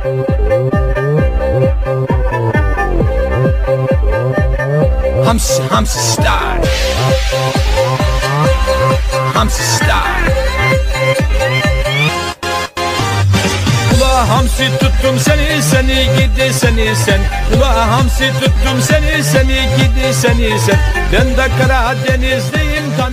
Hamsi hamsi style. Hamsi style. Ula hamsi tuttum seni seni gidi seni sen. Ula hamsi tuttum seni seni gidi seni sen. Ben de Karadenizliyim tanıdım